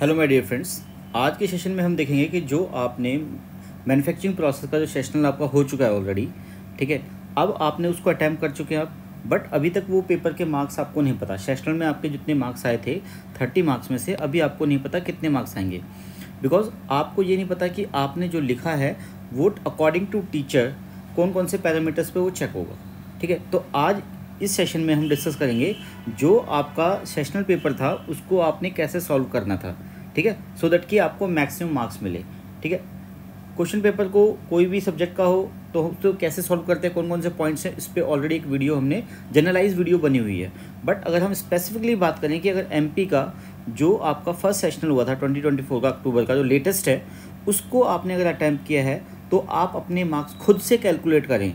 Hello my dear friends आज के session में हम देखेंगे कि जो आपने मैन्युफैक्चरिंग प्रोसेस का जो सेशनल आपका हो चुका है ऑलरेडी ठीक है? अब आपने उसको अटैम्प्ट कर चुके हैं आप बट अभी तक वो पेपर के मार्क्स आपको नहीं पता। सेशनल में आपके जितने मार्क्स आए थे थर्टी मार्क्स में से अभी आपको नहीं पता कितने मार्क्स आएँगे। बिकॉज़ आपको ये नहीं पता कि आपने जो लिखा है, वो अकॉर्डिंग टू टीचर कौन कौन से पैरामीटर्स पे वो चेक होगा, ठीक है? तो आज इस सेशन में हम डिस्कस करेंगे जो आपका सेशनल पेपर था, उसको आपने कैसे सॉल्व करना था, ठीक है? सो दैट कि आपको मैक्सिमम मार्क्स मिले, ठीक है? क्वेश्चन पेपर को कोई भी सब्जेक्ट का हो तो हम तो कैसे सॉल्व करते हैं कौन कौन से पॉइंट्स हैं, इस पर ऑलरेडी एक वीडियो हमने जनरलाइज वीडियो बनी हुई है। बट अगर हम स्पेसिफिकली बात करें कि अगर एमपी का, जो आपका फ़र्स्ट सेशनल हुआ था 2024 का, अक्टूबर का, जो लेटेस्ट है, उसको आपने अगर अटैम्प्ट किया है तो आप अपने मार्क्स खुद से कैलकुलेट करें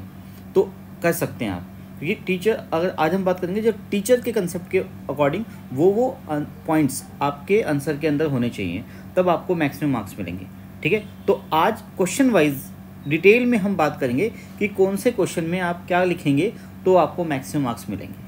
तो कर सकते हैं आप। क्योंकि टीचर अगर आज हम बात करेंगे जो टीचर के कंसेप्ट के अकॉर्डिंग वो वो पॉइंट्स आपके आंसर के अंदर होने चाहिए, तब आपको मैक्सिमम मार्क्स मिलेंगे, ठीक है? तो आज क्वेश्चन वाइज डिटेल में हम बात करेंगे कि कौन से क्वेश्चन में आप क्या लिखेंगे तो आपको मैक्सिमम मार्क्स मिलेंगे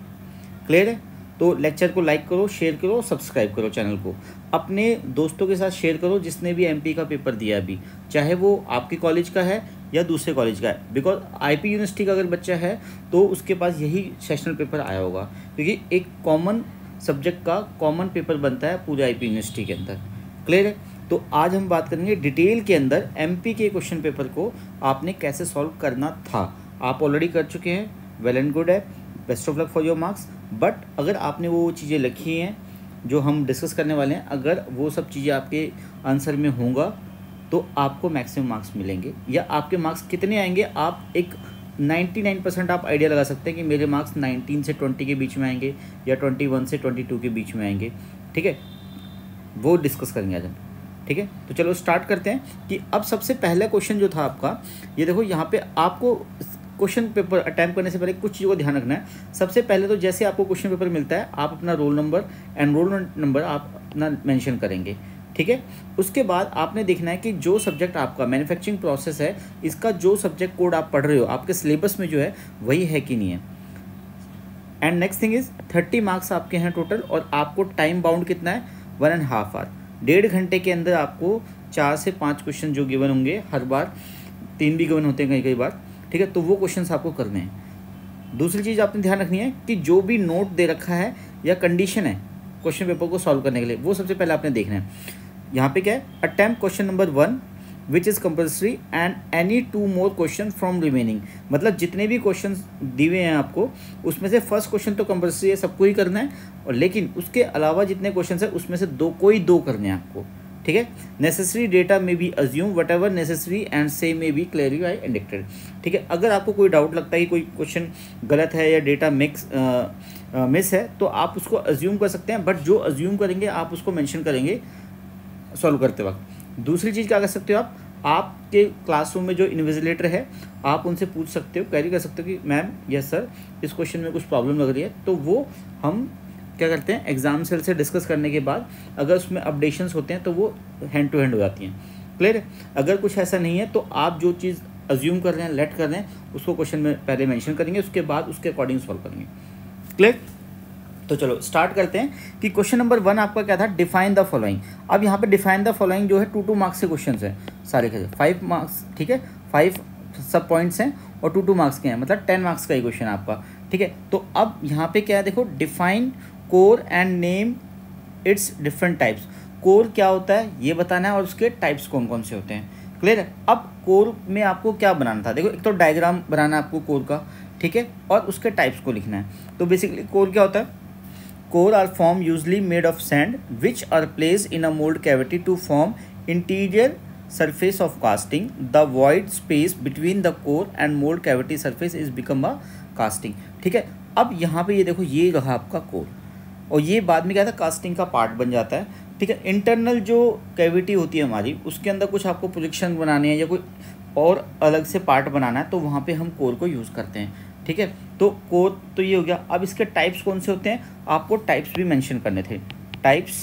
क्लियर है? तो लेक्चर को लाइक करो शेयर करो सब्सक्राइब करो चैनल को। अपने दोस्तों के साथ शेयर करो जिसने भी एमपी का पेपर दिया अभी, चाहे वो आपके कॉलेज का है या दूसरे कॉलेज का है। बिकॉज़ आईपी यूनिवर्सिटी का अगर बच्चा है तो उसके पास यही सेशनल पेपर आया होगा। क्योंकि एक कॉमन सब्जेक्ट का कॉमन पेपर बनता है पूरे आई यूनिवर्सिटी के अंदर। क्लियर है? तो आज हम बात करेंगे डिटेल के अंदर एमपी के क्वेश्चन पेपर को आपने कैसे सॉल्व करना था। आप ऑलरेडी कर चुके हैं वेल एंड गुड है best of luck for your marks but अगर आपने वो चीज़ें लिखी हैं, जो हम डिस्कस करने वाले हैं, अगर वो सब चीज़ें आपके आंसर में होंगे तो आपको मैक्सिमम मार्क्स मिलेंगे। या आपके मार्क्स कितने आएँगे, आप एक 99 परसेंट आप आइडिया लगा सकते हैं कि मेरे मार्क्स 19 से 20 के बीच में आएँगे या 21 से 22 के बीच में आएँगे। ठीक है? वो डिस्कस करेंगे आज हम। ठीक है? तो चलो स्टार्ट करते हैं कि अब सबसे पहला क्वेश्चन जो था आपका, ये देखो यहाँ पे आपको क्वेश्चन पेपर अटैम्प करने से पहले कुछ चीज़ों को ध्यान रखना है। सबसे पहले तो जैसे आपको क्वेश्चन पेपर मिलता है, आप अपना रोल नंबर एनरोलमेंट नंबर आप अपना मेंशन करेंगे। ठीक है? उसके बाद आपने देखना है कि जो सब्जेक्ट आपका मैन्युफैक्चरिंग प्रोसेस है, इसका जो सब्जेक्ट कोड आप पढ़ रहे हो, आपके सिलेबस में जो है, वही है कि नहीं है। And next thing is thirty marks आपके हैं टोटल और आपको टाइम बाउंड कितना है? वन एंड हाफ़ आवर डेढ़ घंटे के अंदर आपको चार से पाँच क्वेश्चन जो गिवन होंगे, हर बार, तीन भी गिवन होते हैं कई कई बार, ठीक है? तो वो क्वेश्चन आपको करने हैं। दूसरी चीज़ आपने ध्यान रखनी है कि जो भी नोट दे रखा है या कंडीशन है क्वेश्चन पेपर को सॉल्व करने के लिए, वो सबसे पहले आपने देखना है। यहाँ पे क्या है? Attempt question number one which is compulsory and any two more question from remaining मतलब जितने भी क्वेश्चन दिए हैं आपको, उसमें से फ़र्स्ट क्वेश्चन तो कंपल्सरी है, सबको ही करना है। और लेकिन उसके अलावा जितने क्वेश्चन है, उसमें से दो, कोई दो करने हैं आपको। ठीक है? नेसेसरी डेटा में be assume whatever necessary and say may be clarify indicted ठीक है? अगर आपको कोई डाउट लगता है कि कोई क्वेश्चन गलत है या डेटा मिक्स मिस है तो आप उसको अज्यूम कर सकते हैं। बट जो अज्यूम करेंगे, आप उसको मेंशन करेंगे। सॉल्व करते वक्त। दूसरी चीज़ क्या कर सकते हो आप? आपके क्लासरूम में जो इन्विजिलेटर है, आप उनसे पूछ सकते हो कैरी कर सकते हो कि, मैम यस सर इस क्वेश्चन में कुछ प्रॉब्लम लग रही है। तो वो हम, क्या करते हैं एग्ज़ाम सेल से डिस्कस करने के बाद, अगर उसमें अपडेशंस होते हैं तो वो हैंड टू हैंड हो जाती हैं। क्लियर अगर कुछ ऐसा नहीं है तो आप जो चीज़ अज्यूम कर रहे हैं लेट कर रहे हैं, उसको क्वेश्चन में पहले मेंशन करेंगे, उसके बाद उसके अकॉर्डिंग सॉल्व करेंगे। क्लियर तो चलो स्टार्ट करते हैं कि क्वेश्चन नंबर वन आपका क्या था? डिफाइन द फॉलोइंग अब यहाँ पे डिफाइन द फॉलोइंग जो है टू टू मार्क्स के क्वेश्चन है। सारे के फाइव मार्क्स ठीक है? फाइव सब पॉइंट्स हैं और टू टू मार्क्स के हैं। मतलब टेन मार्क्स का ही क्वेश्चन आपका। ठीक है? तो अब यहाँ पे क्या है देखो? Define core and name its different types core क्या होता है? ये बताना है और उसके टाइप्स कौन कौन से होते हैं। क्लियर है? अब कोर में आपको क्या बनाना था? देखो, एक तो डायग्राम बनाना है आपको कोर का। ठीक है? और उसके टाइप्स को लिखना है। तो बेसिकली कोर क्या होता है? Core are formed usually made of sand which are placed in a mold cavity to form interior surface of casting the void space between the core and mold cavity surface is become a casting ठीक है अब यहाँ पे ये देखो ये रहा आपका कोर और ये बाद में क्या था कास्टिंग का पार्ट बन जाता है ठीक है इंटरनल जो कैविटी होती है हमारी उसके अंदर कुछ आपको प्रोजेक्शन बनाने हैं या कोई और अलग से पार्ट बनाना है तो वहाँ पे हम कोर को यूज़ करते हैं ठीक है? तो कोर तो ये हो गया। अब इसके टाइप्स कौन से होते हैं? आपको टाइप्स भी मेंशन करने थे। टाइप्स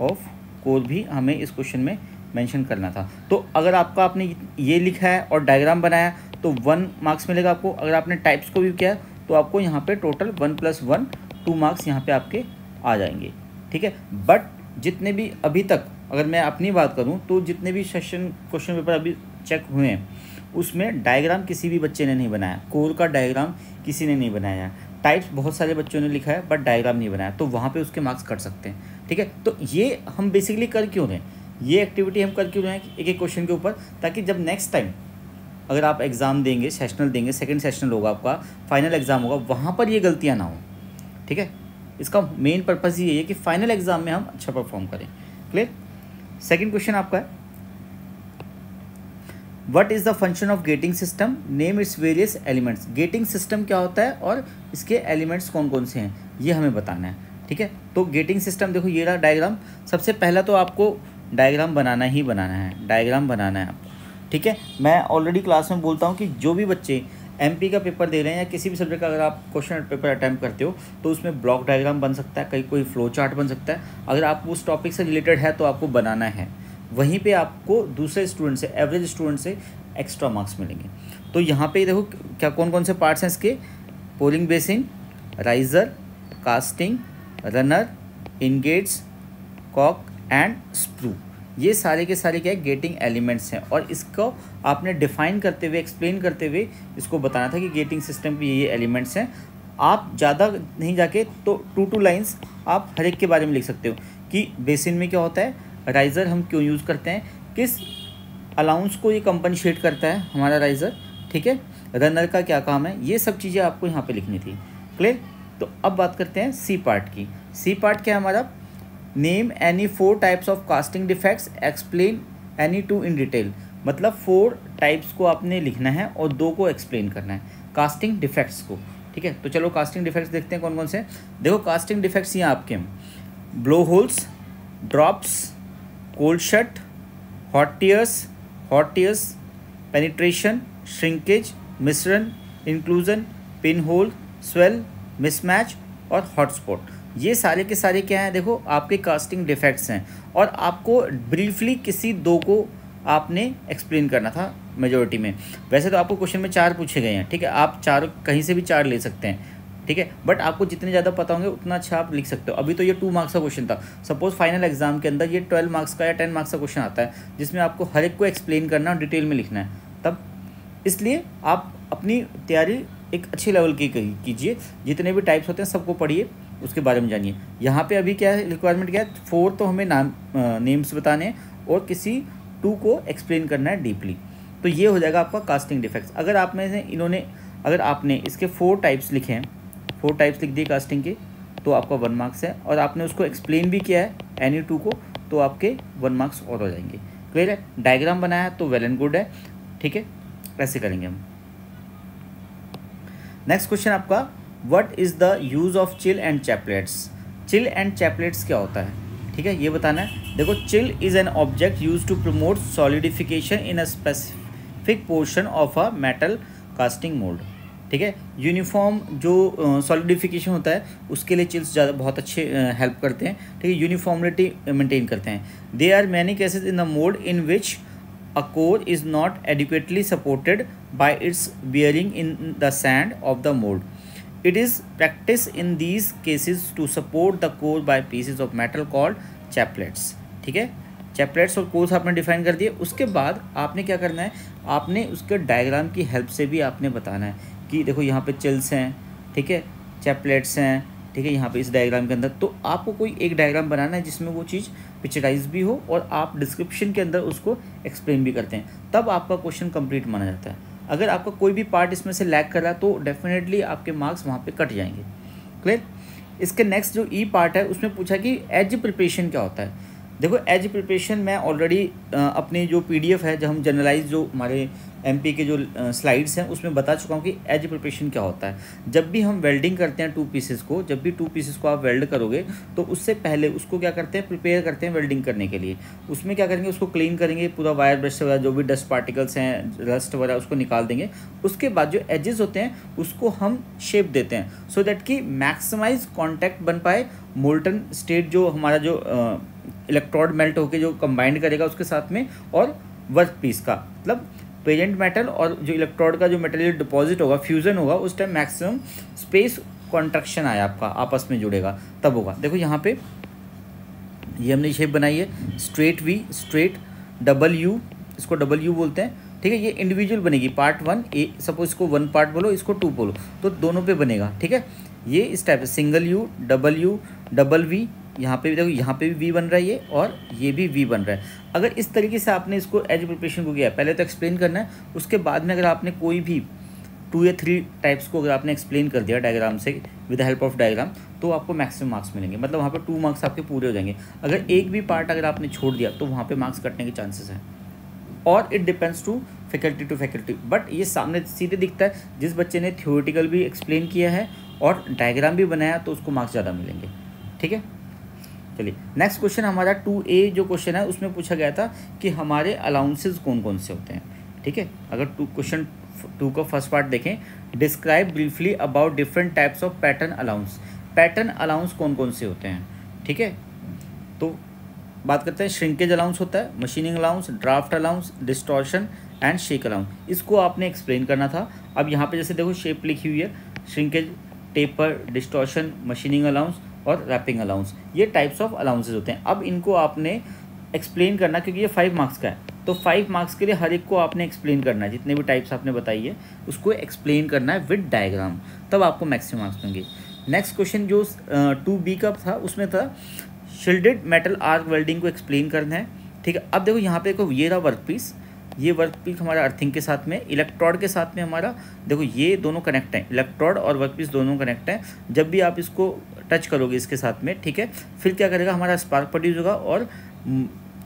ऑफ़ कोर भी हमें इस क्वेश्चन में मेंशन करना था। तो अगर आपका आपने ये लिखा है और डायग्राम बनाया तो वन मार्क्स मिलेगा आपको। अगर आपने टाइप्स को भी किया तो आपको यहाँ पे total one plus one two marks यहाँ पे आपके आ जाएँगे। ठीक है? बट जितने भी अभी तक, अगर मैं अपनी बात करूँ तो जितने भी सेशन क्वेश्चन पेपर अभी चेक हुए हैं उसमें डायग्राम किसी भी बच्चे ने नहीं बनाया। कोर का डायग्राम किसी ने नहीं बनाया। टाइप्स बहुत सारे बच्चों ने लिखा है बट डायग्राम नहीं बनाया। तो वहाँ पे उसके मार्क्स कट सकते हैं। ठीक है? तो ये हम बेसिकली कर क्यों रहे हैं? ये एक्टिविटी हम कर क्यों रहे हैं एक एक क्वेश्चन के ऊपर? ताकि जब नेक्स्ट टाइम अगर आप एग्ज़ाम देंगे सेशनल देंगे सेकेंड सेशनल होगा आपका फाइनल एग्ज़ाम होगा, वहाँ पर ये गलतियाँ ना हो। ठीक है? इसका मेन पर्पज़ ये है कि फाइनल एग्ज़ाम में हम अच्छा परफॉर्म करें। क्लियर सेकेंड क्वेश्चन आपका है। What is the function of gating system name its various elements gating system क्या होता है और इसके एलिमेंट्स कौन कौन से हैं? ये हमें बताना है, ठीक है? तो गेटिंग सिस्टम देखो, ये रहा डायग्राम सबसे पहला तो आपको डायग्राम बनाना ही बनाना है डायग्राम बनाना है आपको, ठीक है? मैं ऑलरेडी क्लास में बोलता हूँ कि जो भी बच्चे एम का पेपर दे रहे हैं या किसी भी सब्जेक्ट का अगर आप क्वेश्चन पेपर अटैम्प्ट करते हो तो उसमें ब्लॉक डायग्राम बन सकता है, कहीं कोई फ्लो चार्ट बन सकता है। अगर आप उस टॉपिक से रिलेटेड है तो आपको बनाना है। वहीं पे आपको दूसरे स्टूडेंट से एवरेज स्टूडेंट से एक्स्ट्रा मार्क्स मिलेंगे। तो यहाँ पे देखो क्या कौन कौन से पार्ट्स हैं इसके? Pouring basin riser casting runner ingates cock and sprue ये सारे के सारे क्या है गेटिंग एलिमेंट्स हैं। और इसको आपने डिफाइन करते हुए एक्सप्लेन करते हुए इसको बताना था कि गेटिंग सिस्टम के ये ये एलिमेंट्स हैं। आप ज़्यादा नहीं जाके तो टू टू लाइंस आप हर एक के बारे में लिख सकते हो कि बेसिन में क्या होता है राइज़र हम क्यों यूज़ करते हैं? किस अलाउंस को ये कंपनशेट करता है, हमारा राइज़र ठीक है? रनर का क्या काम है? ये सब चीज़ें आपको यहाँ पे लिखनी थी। क्लियर तो अब बात करते हैं सी पार्ट की। सी पार्ट क्या है हमारा? Name any four types of casting defects explain any two in detail मतलब फोर टाइप्स को आपने लिखना है और दो को एक्सप्लेन करना है। कास्टिंग डिफेक्ट्स को। ठीक है? तो चलो कास्टिंग डिफेक्ट्स देखते हैं कौन कौन से। देखो कास्टिंग डिफेक्ट्स यहाँ आपके blow holes drops cold shut hot tears hot tears penetration shrinkage misrun inclusion pin hole swell mismatch और हॉटस्पॉट ये सारे के सारे क्या हैं? देखो, आपके कास्टिंग डिफेक्ट्स हैं और आपको ब्रीफली किसी दो को आपने एक्सप्लेन करना था मेजोरिटी में. वैसे तो आपको क्वेश्चन में चार पूछे गए हैं, ठीक है? आप चार कहीं से भी चार ले सकते हैं। ठीक है? बट आपको जितने ज़्यादा पता होंगे, उतना अच्छा आप लिख सकते हो। अभी तो ये टू मार्क्स का क्वेश्चन था। सपोज़ फाइनल एग्ज़ाम के अंदर ये ट्वेल्व मार्क्स का या टेन मार्क्स का क्वेश्चन आता है, जिसमें आपको हर एक को एक्सप्लेन करना और डिटेल में लिखना है। तब इसलिए आप अपनी तैयारी एक अच्छे लेवल की कीजिए। जितने भी टाइप्स होते हैं, सबको पढ़िए, उसके बारे में जानिए। यहाँ पे अभी क्या है रिक्वायरमेंट क्या है? फोर तो हमें नाम नेम्स बताने और किसी टू को एक्सप्लेन करना है डीपली तो ये हो जाएगा आपका कास्टिंग डिफेक्ट्स अगर आप में से इन्होंने, अगर आपने इसके फोर टाइप्स लिखे हैं फोर टाइप्स लिख दिए कास्टिंग के तो आपका वन मार्क्स है। और आपने उसको एक्सप्लेन भी किया है एनी टू को तो आपके वन मार्क्स और हो जाएँगे। क्लियर है? डायग्राम बनाया तो वेल एंड गुड है। ठीक है? ऐसे करेंगे हम। नेक्स्ट क्वेश्चन आपका what is the use of chill and chaplets chill and chaplets क्या होता है? ठीक है? ये बताना है। देखो chill is an object use to promote solidification in a specific portion of a metal casting mould ठीक है? यूनिफॉर्म जो सॉलिडिफिकेशन होता है, उसके लिए चिल्स ज़्यादा, बहुत अच्छे हेल्प करते हैं। ठीक है? यूनिफॉर्मिलिटी मेंटेन करते हैं। There are many cases in the mould in which a core is not adequately supported by its bearing in the sand of the mold. It is practice in these cases to support the core by pieces of metal called chaplets. ठीक है? Chaplets और course आपने define कर दिए। उसके बाद आपने क्या करना है? आपने उसके डायग्राम की हेल्प से भी आपने बताना है। कि देखो यहाँ पे चिल्स हैं, ठीक है? चैपलेट्स हैं, ठीक है? यहाँ पे इस डायग्राम के अंदर। तो आपको कोई एक डायग्राम बनाना है जिसमें वो चीज़ पिक्चराइज भी हो और आप डिस्क्रिप्शन के अंदर उसको एक्सप्लेन भी करते हैं। तब आपका क्वेश्चन कंप्लीट माना जाता है। अगर आपका कोई भी पार्ट इसमें से लैक कर रहा है तो डेफिनेटली आपके मार्क्स वहाँ पे कट जाएँगे। क्लियर इसके नेक्स्ट जो ई e पार्ट है, उसमें पूछा कि एज प्रिपरेशन क्या होता है? देखो एज प्रिपरेशन मैं ऑलरेडी अपनी जो पीडीएफ है जो हम जनरलाइज जो हमारे एमपी के जो स्लाइड्स हैं, उसमें बता चुका हूँ कि एज प्रिपरेशन क्या होता है। जब भी हम वेल्डिंग करते हैं टू पीसेस को, जब भी टू पीसेस को आप वेल्ड करोगे तो उससे पहले उसको क्या करते हैं प्रिपेयर करते हैं वेल्डिंग करने के लिए। उसमें क्या करेंगे, उसको क्लीन करेंगे, पूरा वायर ब्रश वगैरह, जो भी डस्ट पार्टिकल्स हैं रस्ट वगैरह, उसको निकाल देंगे। उसके बाद जो एजेस होते हैं, उसको हम शेप देते हैं सो दैट कि मैक्सिमाइज कॉन्टैक्ट बन पाए। मोल्टन स्टेट जो हमारा जो इलेक्ट्रॉड मेल्ट होकर जो कंबाइंड करेगा उसके साथ में, और वर्क पीस का। मतलब पेजेंट मेटल और जो इलेक्ट्रोड का जो मेटेरियल डिपॉजिट होगा, फ्यूज़न होगा, उस टाइम मैक्सिमम स्पेस कॉन्ट्रक्शन आया आपका, आपस में जुड़ेगा, तब होगा। देखो यहाँ पे, ये हमने शेप बनाई है straight V straight W इसको डबल यू बोलते हैं, ठीक है? ये इंडिविजुअल बनेगी पार्ट वन ए सपोज़ इसको वन पार्ट बोलो, इसको टू बोलो तो दोनों पे बनेगा, ठीक है? ये इस type single U W double V यहाँ पे भी देखो, यहाँ पे भी वी बन रहा है ये और ये भी वी बन रहा है। अगर इस तरीके से आपने इसको एज प्रिपरेशन को किया, पहले तो एक्सप्लेन करना है, उसके बाद में अगर आपने कोई भी टू या थ्री टाइप्स को अगर आपने एक्सप्लेन कर दिया डायग्राम से विद हेल्प ऑफ़ डायग्राम तो आपको मैक्सिमम मार्क्स मिलेंगे। मतलब वहाँ पर टू मार्क्स आपके पूरे हो जाएँगे। अगर एक भी पार्ट अगर आपने छोड़ दिया तो वहाँ पर मार्क्स कटने के चांसेस हैं। और it depends to faculty to faculty but ये सामने सीधे दिखता है, जिस बच्चे ने थियोरिटिकल भी एक्सप्लेन किया है और डायग्राम भी बनाया तो उसको मार्क्स ज़्यादा मिलेंगे। ठीक है? चलिए नेक्स्ट क्वेश्चन हमारा टू ए जो क्वेश्चन है, उसमें पूछा गया था कि हमारे अलाउंसेज कौन कौन से होते हैं। ठीक है? अगर टू क्वेश्चन टू का फ़र्स्ट पार्ट देखें describe briefly about different types of pattern allowance pattern allowance कौन कौन से होते हैं? ठीक है? तो बात करते हैं श्रिंकेज अलाउंस होता है machining allowance draft allowance distortion and shake allowance इसको आपने एक्सप्लेन करना था। अब यहाँ पे जैसे देखो शेप लिखी हुई है। Shrinkage taper distortion machining allowance और रैपिंग अलाउंस ये टाइप्स ऑफ़ अलाउंसेज होते हैं। अब इनको आपने एक्सप्लेन करना क्योंकि ये फाइव मार्क्स का है। तो फाइव मार्क्स के लिए हर एक को आपने एक्सप्लेन करना है। जितने भी टाइप्स आपने बताई है, उसको एक्सप्लेन करना है विद डायग्राम तब आपको मैक्सिमम मार्क्स मिलेंगे। नेक्स्ट क्वेश्चन जो टू बी का था, उसमें था शिल्डेड मेटल आर्क वेल्डिंग को एक्सप्लेन करना है। ठीक है? अब देखो, यहाँ पे देखो, ये रहा वर्क पीस ये वर्क पीस हमारा अर्थिंग के साथ में इलेक्ट्रॉड के साथ में हमारा, देखो, ये दोनों कनेक्ट हैं। इलेक्ट्रॉड और वर्क पीस दोनों कनेक्ट हैं। जब भी आप इसको टच करोगे इसके साथ में, ठीक है? फिर क्या करेगा, हमारा स्पार्क प्रोड्यूस होगा और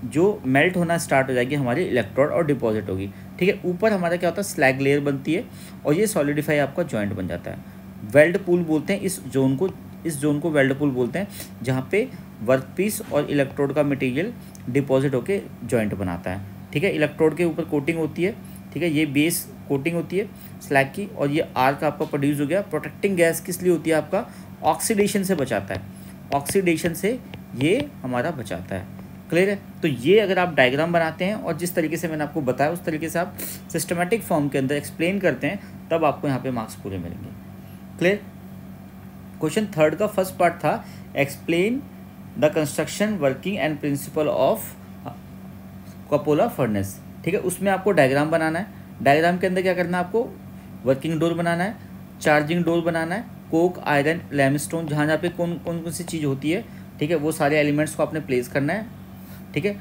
जो मेल्ट होना स्टार्ट हो जाएगी, हमारी इलेक्ट्रॉड और डिपॉजिट होगी, ठीक है? ऊपर हमारा क्या होता है स्लैग लेयर बनती है और ये सॉलिडिफाई आपका जॉइंट बन जाता है। वेल्ड पुल बोलते हैं, इस जोन को, इस जोन को वेल्ड पुल बोलते हैं, जहाँ पे वर्क पीस और इलेक्ट्रोड का मटेरियल डिपॉजिट होकर जॉइंट बनाता है, ठीक है? इलेक्ट्रोड के ऊपर कोटिंग होती है, ठीक है? ये बेस कोटिंग होती है स्लैग की, और ये आर्क आपका प्रोड्यूस हो गया। प्रोटेक्टिंग गैस किस लिए होती है आपका? ऑक्सीडेशन से बचाता है। ऑक्सीडेशन से ये हमारा बचाता है। क्लियर है? तो ये अगर आप डायग्राम बनाते हैं और जिस तरीके से मैंने आपको बताया, उस तरीके से आप सिस्टमेटिक फॉर्म के अंदर एक्सप्लेन करते हैं, तब आपको यहाँ पे मार्क्स पूरे मिलेंगे। क्लियर क्वेश्चन थर्ड का फ़र्स्ट पार्ट था explain the construction working and principle of cupola furnace ठीक है? उसमें आपको डायग्राम बनाना है। डायग्राम के अंदर क्या करना है आपको? वर्किंग डोर बनाना है चार्जिंग डोर बनाना है कोक, आयरन, लेमस्टोन, जहाँ जहाँ पे कौन कौन कौन सी चीज़ होती है, ठीक है, वो सारे एलिमेंट्स को आपने प्लेस करना है, ठीक है,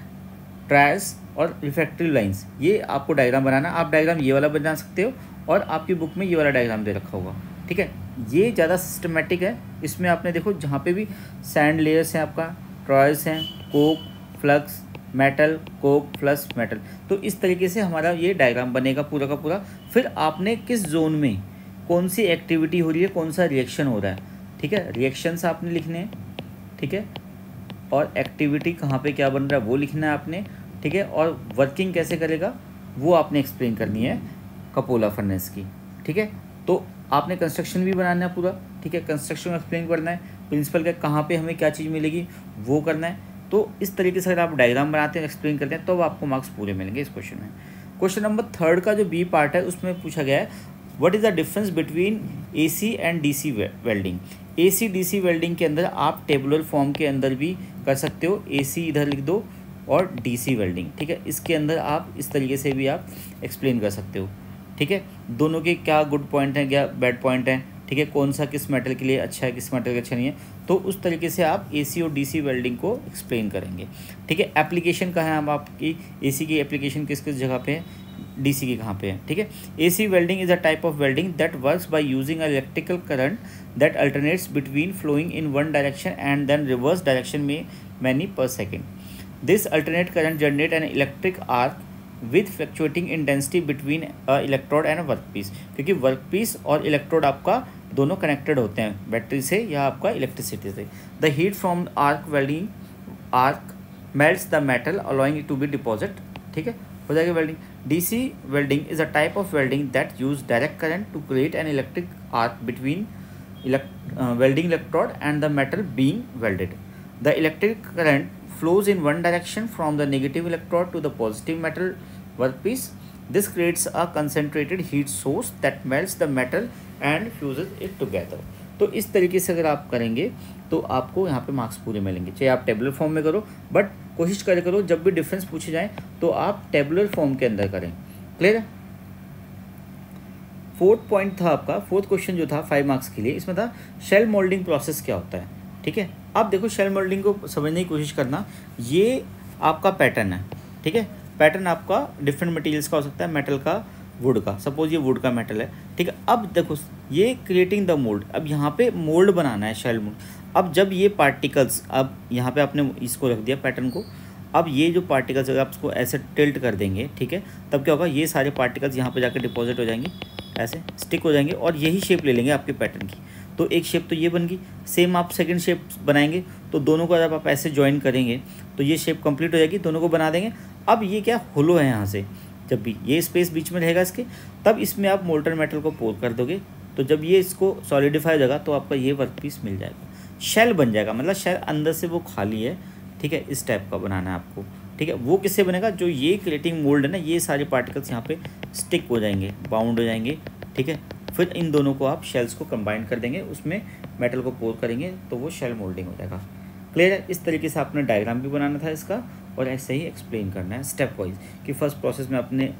ट्रायल्स और रिफेक्टिव लाइंस, ये आपको डायग्राम बनाना आप डायग्राम ये वाला बना सकते हो, और आपकी बुक में ये वाला डायग्राम दे रखा होगा, ठीक है, ये ज़्यादा सिस्टमेटिक है, इसमें आपने देखो, जहाँ पे भी सैंड लेयर्स हैं आपका, ट्रॉयल्स हैं, coke flux metal coke plus metal तो इस तरीके से हमारा ये डायग्राम बनेगा पूरा का पूरा, फिर आपने किस जोन में कौन सी एक्टिविटी हो रही है, कौन सा रिएक्शन हो रहा है? ठीक है? रिएक्शंस आपने लिखने हैं, ठीक है? और एक्टिविटी कहाँ पे क्या बन रहा है, वो लिखना है आपने, ठीक है? और वर्किंग कैसे करेगा, वो आपने एक्सप्लेन करनी है कपोला फर्नेस की, ठीक है? तो आपने कंस्ट्रक्शन भी बनाना है पूरा, ठीक है? कंस्ट्रक्शन एक्सप्लेन करना है प्रिंसिपल का कहाँ पे हमें क्या चीज़ मिलेगी, वो करना है। तो इस तरीके से अगर आप डायग्राम बनाते हैं एक्सप्लेन करते हैं तो आपको मार्क्स पूरे मिलेंगे इस क्वेश्चन में। क्वेश्चन नंबर थर्ड का जो बी पार्ट है, उसमें पूछा गया है what is the difference between A C and D C welding A C D C welding के अंदर आप टेबुलर फॉर्म के अंदर भी कर सकते हो। ए सी इधर लिख दो और डी सी वेल्डिंग ठीक है? इसके अंदर आप इस तरीके से भी आप एक्सप्लेन कर सकते हो, ठीक है? दोनों के क्या गुड पॉइंट हैं, क्या बैड पॉइंट हैं, ठीक है? कौन सा किस मेटल के लिए अच्छा है, किस मेटल का अच्छा नहीं है? तो उस तरीके से आप एसी और डीसी वेल्डिंग को एक्सप्लेन करेंगे, ठीक है? एप्लीकेशन कहाँ है हम आपकी? एसी की एप्लीकेशन किस किस जगह पे है? डीसी की कहाँ पे है, ठीक है? AC welding is a type of welding that works by using electrical current that alternates between flowing in one direction and then reverse direction में many per second this alternate current generate an electric arc with fluctuating intensity between electrode and work piece क्योंकि work piece और electrode आपका दोनों connected होते हैं battery से या आपका इलेक्ट्रिसिटी से। The heat from arc welding arc melts the metal allowing to be deposit ठीक है? हो जाएगी welding DC welding is a type of welding that use direct current to create an electric arc between welding electrode and the metal being welded the electric current flows in one direction from the negative electrode to the positive metal work piece this creates a concentrated heat source that melts the metal and fuse it together तो इस तरीके से अगर आप करेंगे तो आपको यहाँ पे मार्क्स पूरे मिलेंगे। चाहे आप टेबल फॉर्म में करो बट कोशिश करे करो, जब भी डिफरेंस पूछे जाए तो आप टेबुलर फॉर्म के अंदर करें। क्लियर है? फोर्थ पॉइंट था आपका फोर्थ क्वेश्चन जो था फाइव मार्क्स के लिए, इसमें था शेल मोल्डिंग प्रोसेस क्या होता है? ठीक है? आप देखो शेल मोल्डिंग को समझने की कोशिश करना, ये आपका पैटर्न है। ठीक है? पैटर्न आपका डिफरेंट मटेरियल्स का हो सकता है मेटल का वुड का। सपोज़ ये वुड का मेटल है। ठीक है? अब देखो, ये क्रिएटिंग द मोल्ड अब यहाँ पे मोल्ड बनाना है शेल मोल्ड अब जब ये पार्टिकल्स अब यहाँ पे आपने इसको रख दिया पैटर्न को, अब ये जो पार्टिकल्स अगर आप इसको ऐसे टिल्ट कर देंगे, ठीक है, तब क्या होगा, ये सारे पार्टिकल्स यहाँ पे जाकर डिपॉजिट हो जाएँगे, ऐसे स्टिक हो जाएँगे और यही शेप ले लेंगे आपके पैटर्न की। तो एक शेप तो ये बन गई सेम आप सेकंड शेप बनाएँगे तो दोनों को जब आप ऐसे ज्वाइन करेंगे तो ये शेप कंप्लीट हो जाएगी, दोनों को बना देंगे। अब ये क्या होलो है यहाँ से, जब भी, ये स्पेस बीच में रहेगा इसके, तब इसमें आप मोल्टर मेटल को पोर कर दोगे तो जब ये इसको सॉलिडिफाई हो जाएगा तो आपका ये वर्क पीस मिल जाएगा। शेल बन जाएगा। मतलब शेल अंदर से वो खाली है। ठीक है? इस टाइप का बनाना है आपको। ठीक है? वो किससे बनेगा? जो ये क्रिएटिंग मोल्ड है ना, ये सारे पार्टिकल्स यहाँ पे स्टिक हो जाएँगे बाउंड हो जाएँगे। ठीक है? फिर इन दोनों को आप शेल्स को कंबाइन कर देंगे। उसमें मेटल को पोर करेंगे तो वो शेल मोल्डिंग हो जाएगा। क्लियर है? इस तरीके से आपने डायग्राम भी बनाना था इसका, और ऐसे ही एक्सप्लेन करना है स्टेप वाइज कि फ़र्स्ट प्रोसेस में आपने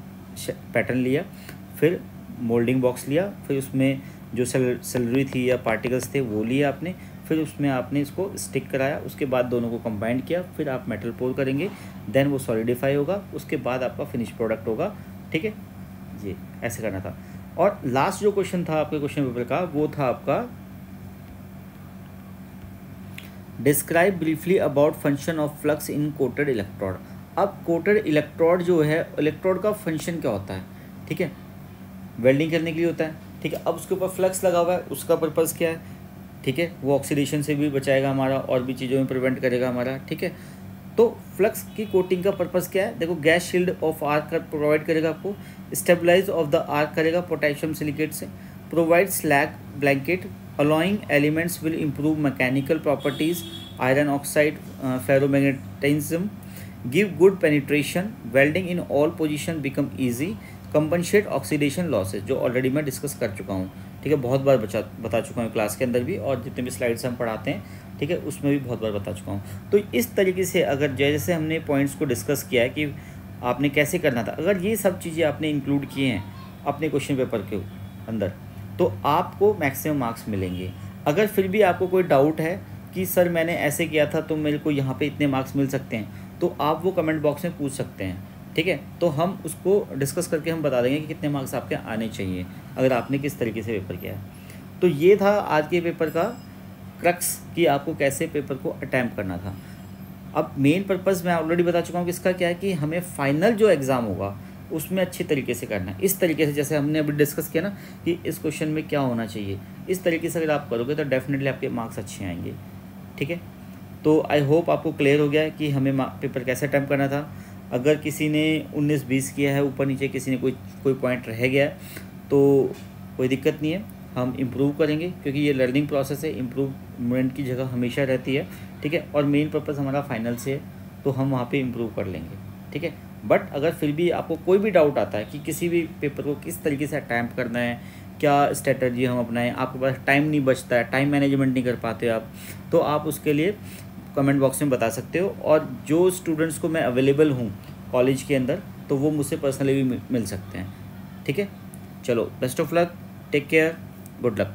पैटर्न लिया, फिर मोल्डिंग बॉक्स लिया, फिर उसमें जो सेल सेलरी थी या पार्टिकल्स थे, वो लिए आपने फिर उसमें आपने इसको स्टिक कराया, उसके बाद दोनों को कंबाइंड किया, फिर आप मेटल पोर करेंगे देन वो सॉलिडिफाई होगा, उसके बाद आपका फिनिश प्रोडक्ट होगा, ठीक है? जी, ऐसे करना था। और लास्ट जो क्वेश्चन था आपके क्वेश्चन पेपर का, वो था आपका describe briefly about function of flux in coated electrode अब कोटेड इलेक्ट्रॉड जो है इलेक्ट्रॉड का फ़ंक्शन क्या होता है? ठीक है? वेल्डिंग करने के लिए होता है, ठीक है? अब उसके ऊपर फ्लक्स लगा हुआ है, उसका पर्पज़ क्या है? ठीक है? वो ऑक्सीडेशन से भी बचाएगा हमारा और भी चीज़ों में प्रिवेंट करेगा हमारा, ठीक है? तो फ्लक्स की कोटिंग का पर्पज़ क्या है? देखो gas shield of arc provide करेगा आपको स्टेबलाइज ऑफ़ द आर्क करेगा पोटेशियम सिलिकेट से provide slag blanket allowing elements will improve mechanical properties iron oxide ferromagnetism, give good penetration, welding in all position become easy compensate oxidation losses जो already मैं discuss कर चुका हूँ। ठीक है, बहुत बार बचा, बता चुका हूँ क्लास के अंदर भी और जितने भी स्लाइड्स हम पढ़ाते हैं, ठीक है, उसमें भी बहुत बार बता चुका हूँ। तो इस तरीके से अगर जैसे हमने पॉइंट्स को डिस्कस किया है कि आपने कैसे करना था, अगर ये सब चीज़ें आपने इंक्लूड किए हैं अपने क्वेश्चन पेपर के अंदर तो आपको मैक्सिमम मार्क्स मिलेंगे। अगर फिर भी आपको कोई डाउट है कि सर मैंने ऐसे किया था तो मेरे को यहाँ पे इतने मार्क्स मिल सकते हैं तो आप वो कमेंट बॉक्स में पूछ सकते हैं। ठीक है? तो हम उसको डिस्कस करके हम बता देंगे कि कितने मार्क्स आपके आने चाहिए, अगर आपने किस तरीके से पेपर किया है। तो ये था आज के पेपर का क्रक्स कि आपको कैसे पेपर को अटैम्प्ट करना था। अब मेन पर्पज़ मैं ऑलरेडी बता चुका हूँ कि इसका क्या है कि हमें फाइनल जो एग्ज़ाम होगा, उसमें अच्छे तरीके से करना है। इस तरीके से जैसे हमने अभी डिस्कस किया ना कि इस क्वेश्चन में क्या होना चाहिए। इस तरीके से अगर आप करोगे तो डेफिनेटली आपके मार्क्स अच्छे आएँगे। ठीक है? तो आई होप आपको क्लियर हो गया है कि हमें पेपर कैसे अटैम्प करना था। अगर किसी ने उन्नीस बीस किया है, ऊपर नीचे किसी ने कोई कोई पॉइंट रह गया तो कोई दिक्कत नहीं है। हम इम्प्रूव करेंगे, क्योंकि ये लर्निंग प्रोसेस है इम्प्रूवमेंट की जगह हमेशा रहती है, ठीक है? और मेन पर्पज़ हमारा फाइनल से है तो हम वहाँ पे इम्प्रूव कर लेंगे, ठीक है? बट अगर फिर भी आपको कोई भी डाउट आता है कि किसी भी पेपर को किस तरीके से अटैम्प करना है, क्या स्ट्रेटजी हम अपनाएँ, आपके पास टाइम नहीं बचता है टाइम मैनेजमेंट नहीं कर पाते आप तो आप उसके लिए कमेंट बॉक्स में बता सकते हो। और जो स्टूडेंट्स को मैं अवेलेबल हूँ कॉलेज के अंदर तो वो मुझसे पर्सनली भी मिल सकते हैं। ठीक है? चलो best of luck take care good luck